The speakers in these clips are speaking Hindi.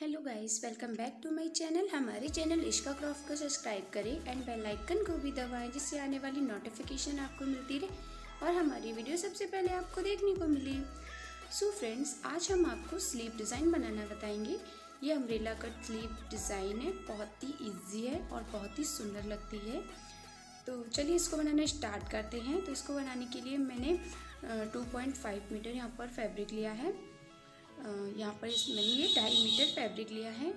Hello guys welcome back to my channel हमारे चैनल इश्का क्राफ्ट को सब्सक्राइब करें एंड बेल आइकन को भी दबाएँ, जिससे आने वाली नोटिफिकेशन आपको मिलती रहे और हमारी वीडियो सबसे पहले आपको देखने को मिले। सो so फ्रेंड्स आज हम आपको स्लीव डिज़ाइन बनाना बताएँगे। ये अम्ब्रेला कट स्लीव डिज़ाइन है, बहुत ही ईजी है और बहुत ही सुंदर लगती है। तो चलिए इसको बनाना स्टार्ट करते हैं। तो इसको बनाने के लिए मैंने टू मीटर यहाँ पर फैब्रिक लिया है। यहाँ पर मैंने ये ढाई मीटर फैब्रिक लिया है।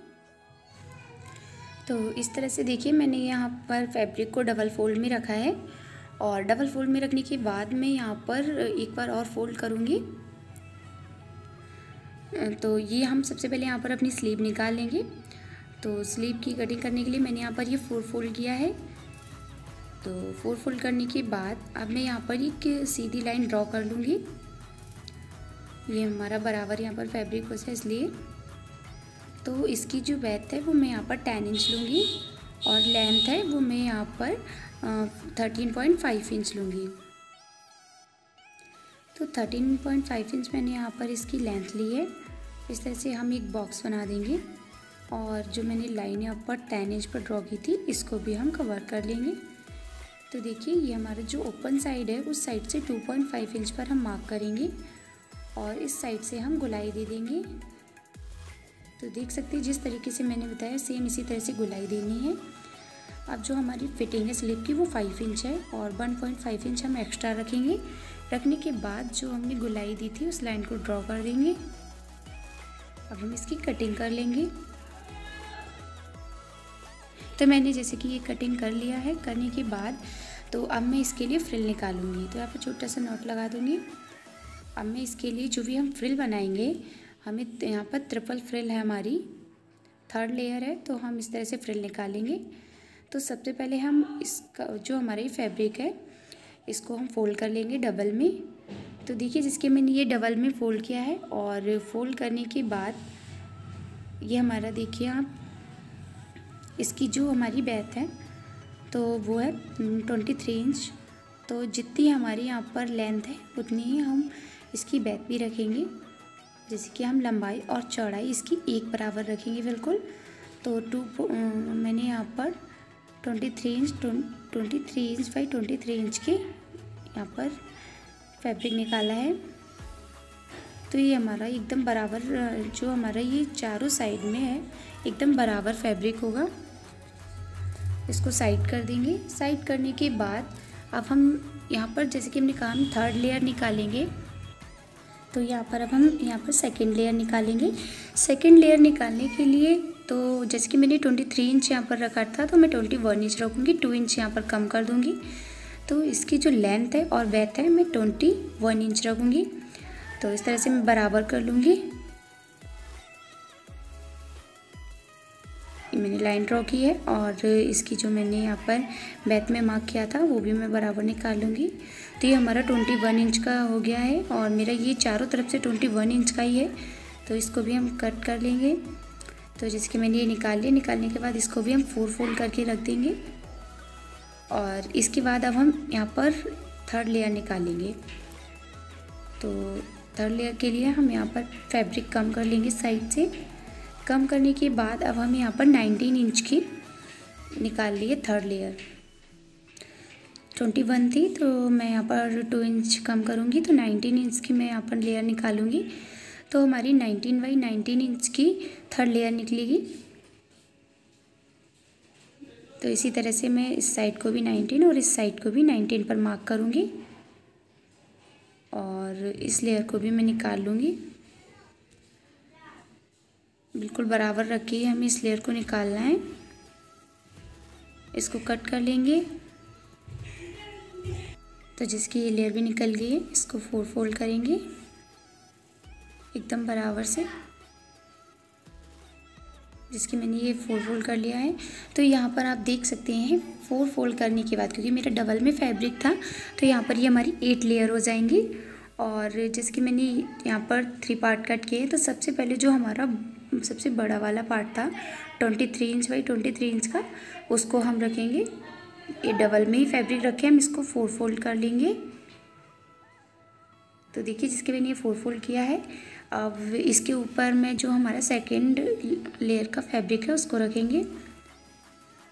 तो इस तरह से देखिए, मैंने यहाँ पर फैब्रिक को डबल फोल्ड में रखा है और डबल फोल्ड में रखने के बाद मैं यहाँ पर एक बार और फोल्ड करूँगी। तो ये हम सबसे पहले यहाँ पर अपनी स्लीव निकाल लेंगे। तो स्लीव की कटिंग करने के लिए मैंने यहाँ पर ये फोर फोल्ड किया है। तो फोर फोल्ड करने के बाद अब मैं यहाँ पर एक सीधी लाइन ड्रॉ कर लूँगी। ये हमारा बराबर यहाँ पर फैब्रिक हो जाए इसलिए। तो इसकी जो बैथ है वो मैं यहाँ पर टेन इंच लूँगी और लेंथ है वो मैं यहाँ पर थर्टीन पॉइंट फाइव इंच लूँगी। तो थर्टीन पॉइंट फाइव इंच मैंने यहाँ पर इसकी लेंथ ली है। इस तरह से हम एक बॉक्स बना देंगे और जो मैंने लाइन यहाँ पर टेन इंच पर ड्रॉ की थी, इसको भी हम कवर कर लेंगे। तो देखिए, ये हमारा जो ओपन साइड है, उस साइड से 2.5 इंच पर हम मार्क करेंगे। और इस साइड से हम गुलाई दे देंगे। तो देख सकते हैं, जिस तरीके से मैंने बताया सेम इसी तरह से गुलाई देनी है। अब जो हमारी फिटिंग है स्लिप की, वो फाइव इंच है और वन पॉइंट फाइव इंच हम एक्स्ट्रा रखेंगे। रखने के बाद जो हमने गुलाई दी थी, उस लाइन को ड्रॉ कर देंगे। अब हम इसकी कटिंग कर लेंगे। तो मैंने जैसे कि ये कटिंग कर लिया है, करने के बाद तो अब मैं इसके लिए फ्रिल निकालूँगी। तो यहाँ पर छोटा सा नोट लगा दूँगी। अब मैं इसके लिए जो भी हम फ्रिल बनाएँगे, हमें यहाँ पर ट्रिपल फ्रिल है हमारी। थर्ड लेयर है तो हम इस तरह से फ्रिल निकालेंगे। तो सबसे पहले हम इसका, जो हमारी फैब्रिक है, इसको हम फोल्ड कर लेंगे डबल में। तो देखिए, जिसके मैंने ये डबल में फ़ोल्ड किया है, और फोल्ड करने के बाद ये हमारा देखिए आप, इसकी जो हमारी बैथ है तो वो है ट्वेंटी थ्री इंच। तो जितनी हमारी यहाँ पर लेंथ है, उतनी ही हम इसकी बैक भी रखेंगे। जैसे कि हम लंबाई और चौड़ाई इसकी एक बराबर रखेंगे बिल्कुल। तो टू मैंने यहाँ पर twenty three inch twenty three inch by twenty three inch के यहाँ पर फैब्रिक निकाला है। तो ये हमारा एकदम बराबर जो हमारा ये चारों साइड में है, एकदम बराबर फैब्रिक होगा। इसको साइड कर देंगे। साइड करने के बाद अब हम यहाँ पर जैसे कि हमने कहा हम थर्ड लेयर निकालेंगे। तो यहाँ पर अब हम यहाँ पर सेकेंड लेयर निकालेंगे। सेकेंड लेयर निकालने के लिए तो जैसे कि मैंने ट्वेंटी थ्री इंच यहाँ पर रखा था तो मैं ट्वेंटी वन इंच रखूँगी टू इंच यहाँ पर कम कर दूँगी। तो इसकी जो लेंथ है और बैथ है, मैं ट्वेंटी वन इंच रखूँगी। तो इस तरह से मैं बराबर कर लूँगी। मैंने लाइन ड्रॉ की है और इसकी जो मैंने यहाँ पर बैथ में मार्क किया था, वो भी मैं बराबर निकाल लूँगी। तो ये हमारा ट्वेंटी वन इंच का हो गया है और मेरा ये चारों तरफ़ से ट्वेंटी वन इंच का ही है। तो इसको भी हम कट कर लेंगे। तो जिसके मैंने ये निकाल लिया निकालने के बाद इसको भी हम फोर फोल्ड करके रख देंगे। और इसके बाद अब हम यहाँ पर थर्ड लेयर निकालेंगे। तो थर्ड लेयर के लिए हम यहाँ पर फैब्रिक कम कर लेंगे साइड से। कम करने के बाद अब हम यहाँ पर 19 इंच की निकाल लिए थर्ड लेयर। 21 थी तो मैं यहाँ पर टू इंच कम करूँगी तो 19 इंच की मैं यहाँ पर लेयर निकालूँगी। तो हमारी 19 बाई 19 इंच की थर्ड लेयर निकलेगी। तो इसी तरह से मैं इस साइड को भी 19 और इस साइड को भी 19 पर मार्क करूँगी। और इस लेयर को भी मैं निकाल लूँगी। बिल्कुल बराबर रखिए हमें इस लेयर को निकालना है। इसको कट कर लेंगे। तो जिसकी ये लेयर भी निकल गई है, इसको फोर फोल्ड करेंगे। एकदम बराबर से। जिसकी मैंने ये फोर फोल्ड कर लिया है। तो यहाँ पर आप देख सकते हैं फोर फोल्ड करने के बाद, क्योंकि मेरा डबल में फैब्रिक था तो यहाँ पर ये हमारी एट लेयर हो जाएँगी। और जिसकी मैंने यहाँ पर थ्री पार्ट कट किए तो सबसे पहले जो हमारा सबसे बड़ा वाला पार्ट था twenty three inch by twenty three inch का, उसको हम रखेंगे। ये डबल में ही फैब्रिक रखे हम इसको फोर फोल्ड कर लेंगे। तो देखिए, जिसके मैंने ये फोर फोल्ड किया है, अब इसके ऊपर में जो हमारा सेकेंड लेयर का फैब्रिक है, उसको रखेंगे।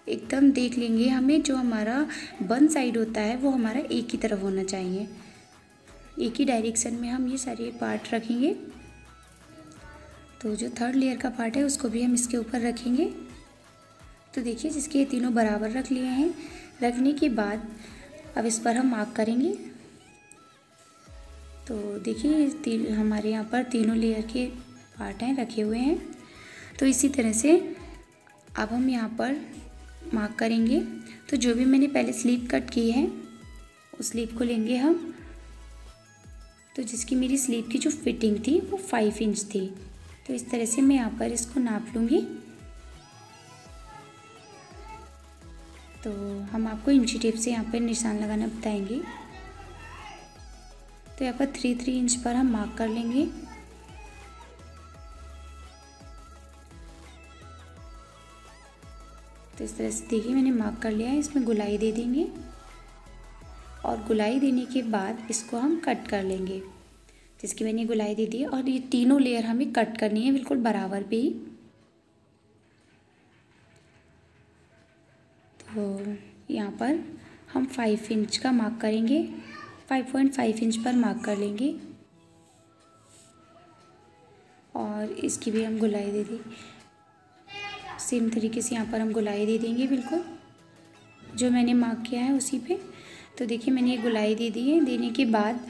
एकदम देख लेंगे हमें, जो हमारा बन साइड होता है, वो हमारा एक ही तरफ़ होना चाहिए। एक ही डायरेक्शन में हम ये सारे पार्ट रखेंगे। तो जो थर्ड लेयर का पार्ट है, उसको भी हम इसके ऊपर रखेंगे। तो देखिए, जिसके ये तीनों बराबर रख लिए हैं रखने के बाद अब इस पर हम मार्क करेंगे। तो देखिए हमारे यहाँ पर तीनों लेयर के पार्ट हैं, रखे हुए हैं। तो इसी तरह से अब हम यहाँ पर मार्क करेंगे। तो जो भी मैंने पहले स्लीव कट की है, उस स्लीव को लेंगे हम। तो जिसकी मेरी स्लीव की जो फिटिंग थी, वो फाइव इंच थी। तो इस तरह से मैं यहाँ पर इसको नाप लूँगी। तो हम आपको इंची टेप से यहाँ पर निशान लगाना बताएँगे। तो यहाँ पर थ्री थ्री इंच पर हम मार्क कर लेंगे। तो इस तरह से देखिए मैंने मार्क कर लिया है, इसमें गुलाई दे देंगे। और गुलाई देने के बाद इसको हम कट कर लेंगे। जिसकी मैंने गुलाई दे दी और ये तीनों लेयर हमें कट करनी है, बिल्कुल बराबर पे ही यहाँ पर हम फाइव इंच का मार्क करेंगे। फाइव पॉइंट फाइव इंच पर मार्क कर लेंगे। और इसकी भी हम गुलाई दे देंगे सेम तरीके से यहाँ पर हम गुलाई दे देंगे बिल्कुल। जो मैंने मार्क किया है उसी पे। तो देखिए मैंने ये गुलाई दे दी है। देने के बाद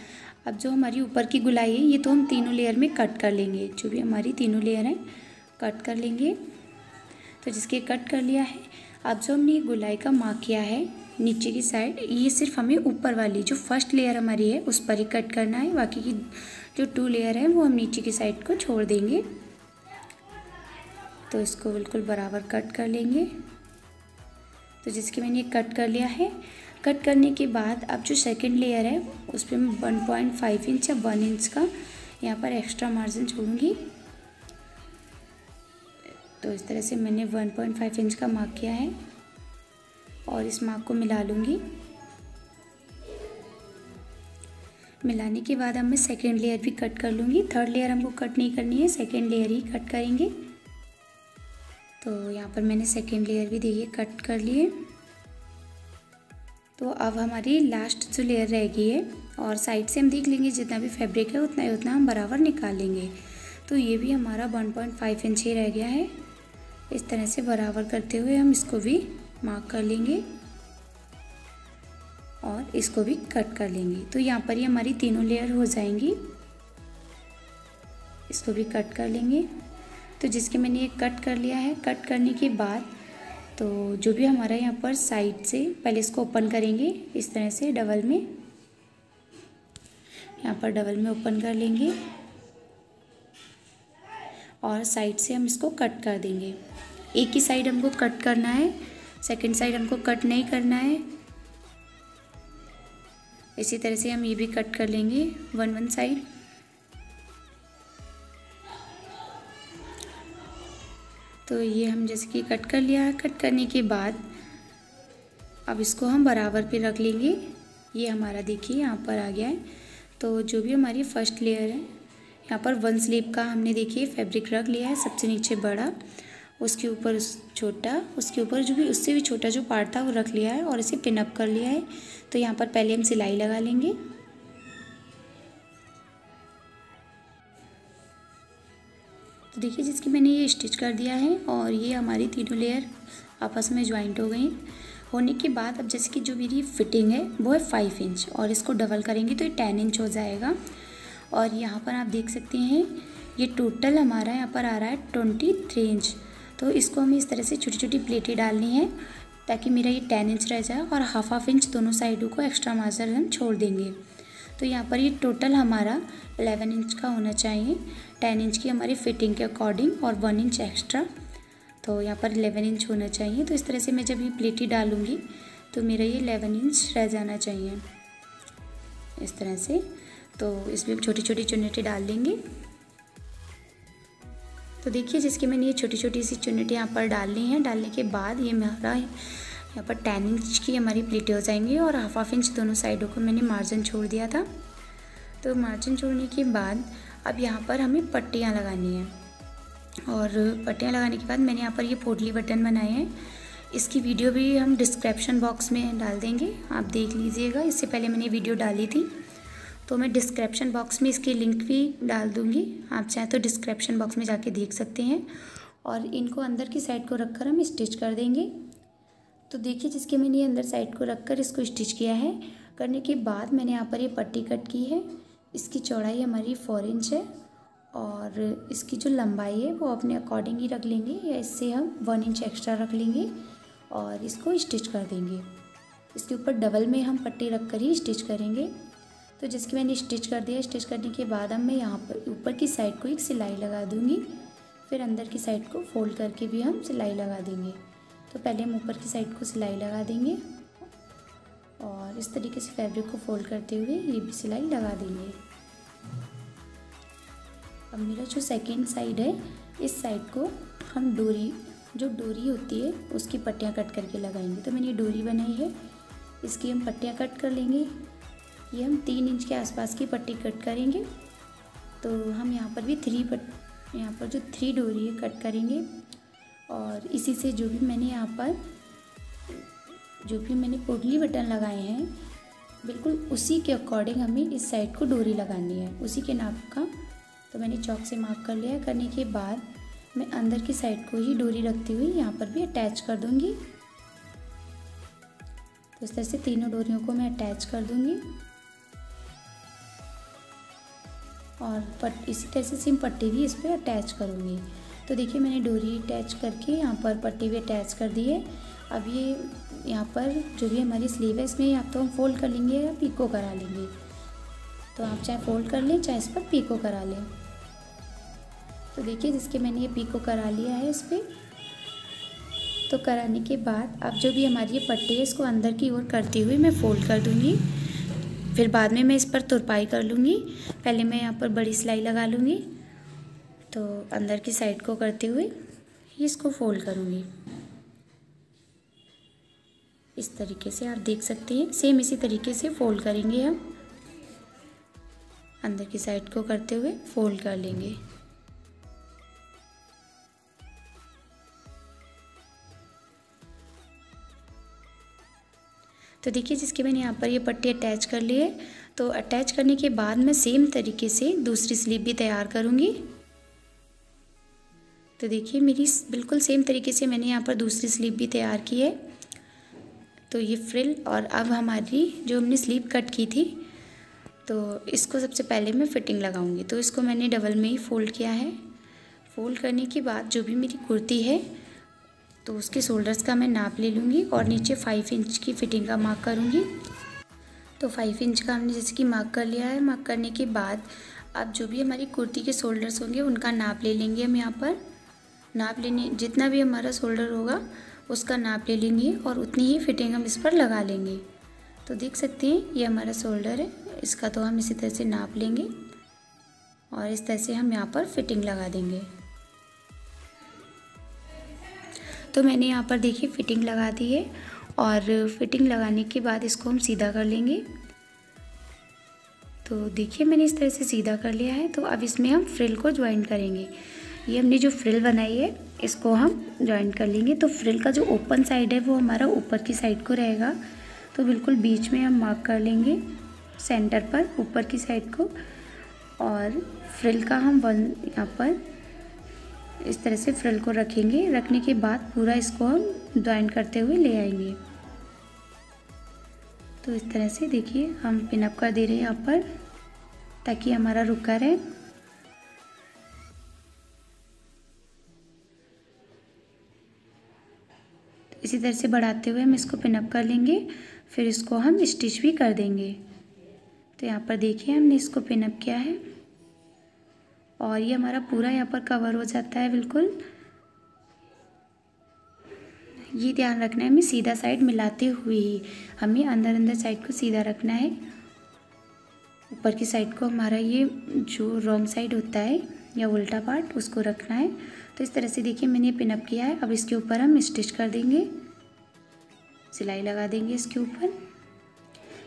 अब जो हमारी ऊपर की गुलाई है, ये तो हम तीनों लेयर में कट कर लेंगे। जो भी हमारी तीनों लेयर हैं कट कर लेंगे। तो जिसके कट कर लिया है अब जो हमने गुलाई का मार्क किया है, नीचे की साइड ये सिर्फ़ हमें ऊपर वाली, जो फ़र्स्ट लेयर हमारी है, उस पर ही कट करना है। बाकी की जो टू लेयर है, वो हम नीचे की साइड को छोड़ देंगे। तो इसको बिल्कुल बराबर कट कर लेंगे। तो जिसके मैंने कट कर लिया है कट करने के बाद अब जो सेकंड लेयर है उस पर मैं वन पॉइंट फाइव इंच या वन इंच का यहाँ पर एक्स्ट्रा मार्जिन छोड़ूँगी तो इस तरह से मैंने वन पॉइंट फाइव इंच का मार्क किया है। और इस मार्क को मिला लूँगी। मिलाने के बाद अब मैं सेकेंड लेयर भी कट कर लूँगी। थर्ड लेयर हमको कट नहीं करनी है सेकेंड लेयर ही कट करेंगे। तो यहाँ पर मैंने सेकेंड लेयर भी देखिए कट कर लिए। तो अब हमारी लास्ट जो लेयर रह गई है, और साइड से हम देख लेंगे, जितना भी फैब्रिक है, उतना ही उतना हम बराबर निकाल लेंगे। तो ये भी हमारा 1.5 इंच ही रह गया है। इस तरह से बराबर करते हुए हम इसको भी मार्क कर लेंगे और इसको भी कट कर लेंगे। तो यहाँ पर ही हमारी तीनों लेयर हो जाएँगी। इसको भी कट कर लेंगे। तो जिसके मैंने ये कट कर लिया है कट करने के बाद तो जो भी हमारा यहाँ पर साइड से पहले इसको ओपन करेंगे, इस तरह से डबल में। यहाँ पर डबल में ओपन कर लेंगे और साइड से हम इसको कट कर देंगे। एक ही साइड हमको कट करना है सेकंड साइड हमको कट नहीं करना है। इसी तरह से हम ये भी कट कर लेंगे वन वन साइड तो ये हम जैसे कि कट कर लिया है कट करने के बाद अब इसको हम बराबर पे रख लेंगे। ये हमारा देखिए यहाँ पर आ गया है। तो जो भी हमारी फ़र्स्ट लेयर है, यहाँ पर वन स्लीप का हमने देखिए फैब्रिक रख लिया है, सबसे नीचे बड़ा। उसके ऊपर छोटा, उसके ऊपर जो भी, उससे भी छोटा जो पार्ट था, वो रख लिया है और इसे पिनअप कर लिया है। तो यहाँ पर पहले हम सिलाई लगा लेंगे। तो देखिए, जिसकी मैंने ये स्टिच कर दिया है और ये हमारी तीनों लेयर आपस में ज्वाइंट हो गई। होने के बाद अब जैसे कि जो मेरी फिटिंग है, वो है फाइव इंच और इसको डबल करेंगे तो ये टेन इंच हो जाएगा। और यहाँ पर आप देख सकते हैं, ये टोटल हमारा यहाँ पर आ रहा है ट्वेंटी थ्री इंच तो इसको हमें इस तरह से छोटी छोटी प्लेटें डालनी है ताकि मेरा ये टेन इंच रह जाए और हाफ़ हाफ़ इंच दोनों साइडों को एक्स्ट्रा मार्जर हम छोड़ देंगे। तो यहाँ पर ये टोटल हमारा एलेवन इंच का होना चाहिए। टेन इंच की हमारी फिटिंग के अकॉर्डिंग और वन इंच एक्स्ट्रा तो यहाँ पर एलेवन इंच होना चाहिए। तो इस तरह से मैं जब ये प्लेटी डालूँगी तो मेरा ये एलेवन इंच रह जाना चाहिए। इस तरह से। तो इसमें छोटी छोटी चुनटी डाल देंगे। तो देखिए, जिसकी मैंने ये छोटी छोटी सी चुनटी यहाँ पर डाल ली है। डालने के बाद ये मेरा यहाँ पर टेन इंच की हमारी प्लेटें हो जाएँगी और हाफ़ हाफ़ इंच दोनों साइडों को मैंने मार्जिन छोड़ दिया था। तो मार्जिन छोड़ने के बाद अब यहाँ पर हमें पट्टियाँ लगानी हैं। और पट्टियाँ लगाने के बाद मैंने यहाँ पर ये पोटली बटन बनाए हैं। इसकी वीडियो भी हम डिस्क्रिप्शन बॉक्स में डाल देंगे। आप देख लीजिएगा। इससे पहले मैंने वीडियो डाली थी। तो मैं डिस्क्रिप्शन बॉक्स में इसकी लिंक भी डाल दूँगी। आप चाहें तो डिस्क्रिप्शन बॉक्स में जाके देख सकते हैं और इनको अंदर की साइड को रखकर हम स्टिच कर देंगे। तो देखिए, जिसके मैंने ये अंदर साइड को रखकर इसको स्टिच किया है, करने के बाद मैंने यहाँ पर ये पट्टी कट की है। इसकी चौड़ाई हमारी फोर इंच है और इसकी जो लंबाई है वो अपने अकॉर्डिंग ही रख लेंगे या इससे हम वन इंच एक्स्ट्रा रख लेंगे और इसको स्टिच कर देंगे। इसके ऊपर डबल में हम पट्टी रख कर ही स्टिच करेंगे। तो जिसकी मैंने स्टिच कर दिया, स्टिच करने के बाद अब मैं यहाँ पर ऊपर की साइड को एक सिलाई लगा दूँगी। फिर अंदर की साइड को फोल्ड करके भी हम सिलाई लगा देंगे। तो पहले हम ऊपर की साइड को सिलाई लगा देंगे और इस तरीके से फैब्रिक को फोल्ड करते हुए ये भी सिलाई लगा देंगे। अब मेरा जो सेकेंड साइड है, इस साइड को हम डोरी, जो डोरी होती है, उसकी पट्टियाँ कट करके लगाएँगे। तो मैंने ये डोरी बनाई है, इसकी हम पट्टियाँ कट कर लेंगे। ये हम तीन इंच के आसपास की पट्टी कट करेंगे। तो हम यहाँ पर भी थ्री पट, यहाँ पर जो थ्री डोरी है कट करेंगे। और इसी से जो भी मैंने यहाँ पर, जो भी मैंने पोटली बटन लगाए हैं, बिल्कुल उसी के अकॉर्डिंग हमें इस साइड को डोरी लगानी है। उसी के नाप का तो मैंने चौक से मार्क कर लिया। करने के बाद मैं अंदर की साइड को ही डोरी रखती हुई यहाँ पर भी अटैच कर दूँगी। तो इस तरह से तीनों डोरियों को मैं अटैच कर दूँगी। और पट, इसी तरह से सिम पट्टी भी इस पर अटैच करूँगी। तो देखिए, मैंने डोरी अटैच करके यहाँ पर पट्टी भी अटैच कर दी है। अब ये यहाँ पर जो भी हमारी स्लीव है, इसमें या तो हम फोल्ड कर लेंगे या पीको करा लेंगे। तो आप चाहे फोल्ड कर लें, चाहे इस पर पीको करा लें। तो देखिए, जिसके मैंने ये पीको करा लिया है इस पर तो कराने के बाद अब जो भी हमारी ये पट्टी है, इसको अंदर की ओर करती हुई मैं फोल्ड कर दूँगी। फिर बाद में मैं इस पर तुरपाई कर लूँगी। पहले मैं यहाँ पर बड़ी सिलाई लगा लूँगी। तो अंदर की साइड को करते हुए इसको फोल्ड करूँगी। इस तरीके से आप देख सकते हैं। सेम इसी तरीके से फोल्ड करेंगे हम। अंदर की साइड को करते हुए फोल्ड कर लेंगे। तो देखिए, जिसके मैंने यहाँ पर ये पट्टी अटैच कर ली है तो अटैच करने के बाद मैं सेम तरीके से दूसरी स्लीव भी तैयार करूँगी। तो देखिए, मेरी बिल्कुल सेम तरीके से मैंने यहाँ पर दूसरी स्लीव भी तैयार की है। तो ये फ्रिल और अब हमारी जो हमने स्लीव कट की थी तो इसको सबसे पहले मैं फ़िटिंग लगाऊँगी। तो इसको मैंने डबल में ही फ़ोल्ड किया है। फ़ोल्ड करने के बाद जो भी मेरी कुर्ती है तो उसके शोल्डर्स का मैं नाप ले लूँगी और नीचे फाइव इंच की फ़िटिंग का मार्क करूँगी। तो फाइव इंच का हमने जैसे कि मार्क कर लिया है मार्क करने के बाद अब जो भी हमारी कुर्ती के शोल्डर्स होंगे, उनका नाप ले लेंगे हम यहाँ पर। नाप लेने, जितना भी हमारा शोल्डर होगा, उसका नाप ले लेंगे और उतनी ही फिटिंग हम इस पर लगा लेंगे। तो देख सकते हैं, ये हमारा शोल्डर है, इसका तो हम इसी तरह से नाप लेंगे और इस तरह से हम यहाँ पर फिटिंग लगा देंगे। तो मैंने यहाँ पर देखिए फिटिंग लगा दी है और फिटिंग लगाने के बाद इसको हम सीधा कर लेंगे। तो देखिए मैंने इस तरह से सीधा कर लिया है तो अब इसमें हम फ्रिल को ज्वाइन करेंगे। ये हमने जो फ्रिल बनाई है, इसको हम ज्वाइन कर लेंगे। तो फ्रिल का जो ओपन साइड है, वो हमारा ऊपर की साइड को रहेगा। तो बिल्कुल बीच में हम मार्क कर लेंगे सेंटर पर, ऊपर की साइड को। और फ्रिल का हम वन यहाँ पर इस तरह से फ्रिल को रखेंगे। रखने के बाद पूरा इसको हम ज्वाइन करते हुए ले आएँगे। तो इस तरह से देखिए, हम पिनअप कर दे रहे हैं यहाँ पर, ताकि हमारा रुका रहे। इसी तरह से बढ़ाते हुए हम इसको पिनअप कर लेंगे, फिर इसको हम स्टिच भी कर देंगे। तो यहाँ पर देखिए, हमने इसको पिनअप किया है। और ये हमारा पूरा यहाँ पर कवर हो जाता है, बिल्कुल। ये ध्यान रखना है, हमें सीधा साइड मिलाते हुए ही, हमें अंदर अंदर साइड को सीधा रखना है। ऊपर की साइड को हमारा ये जो रॉन्ग साइड होता है या उल्टा पार्ट उसको रखना है। तो इस तरह से देखिए, मैंने ये पिनअप किया है। अब इसके ऊपर हम स्टिच कर देंगे। सिलाई लगा देंगे इसके ऊपर।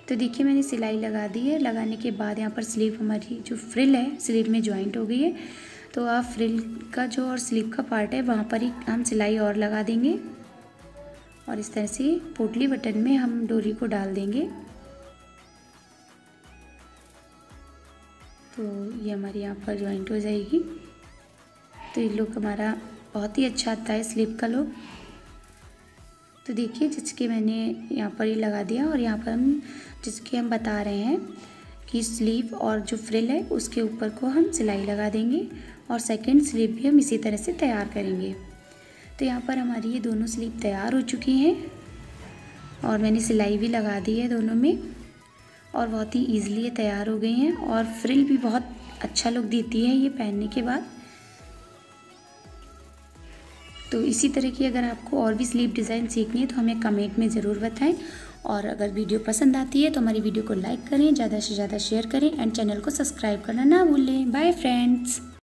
तो देखिए मैंने सिलाई लगा दी है। लगाने के बाद यहाँ पर स्लीव हमारी जो फ्रिल है स्लीव में ज्वाइंट हो गई है। तो आप फ्रिल का जो और स्लीव का पार्ट है, वहाँ पर ही हम सिलाई और लगा देंगे। और इस तरह से पोटली बटन में हम डोरी को डाल देंगे। तो ये हमारी यहाँ पर ज्वाइंट हो जाएगी। तो ये लुक हमारा बहुत ही अच्छा आता है स्लीव का लुक तो देखिए जिसके मैंने यहाँ पर ही लगा दिया और यहाँ पर हम जिसके हम बता रहे हैं कि स्लीव और जो फ्रिल है, उसके ऊपर को हम सिलाई लगा देंगे और सेकंड स्लीव भी हम इसी तरह से तैयार करेंगे। तो यहाँ पर हमारी ये दोनों स्लीव तैयार हो चुकी हैं और मैंने सिलाई भी लगा दी है दोनों में और बहुत ही ईजिली तैयार हो गई हैं और फ्रिल भी बहुत अच्छा लुक देती है ये पहनने के बाद। तो इसी तरह की अगर आपको और भी स्लीव डिज़ाइन सीखनी है तो हमें कमेंट में ज़रूर बताएँ और अगर वीडियो पसंद आती है तो हमारी वीडियो को लाइक करें, ज़्यादा से ज़्यादा शेयर करें, एंड चैनल को सब्सक्राइब करना ना भूलें। Bye friends.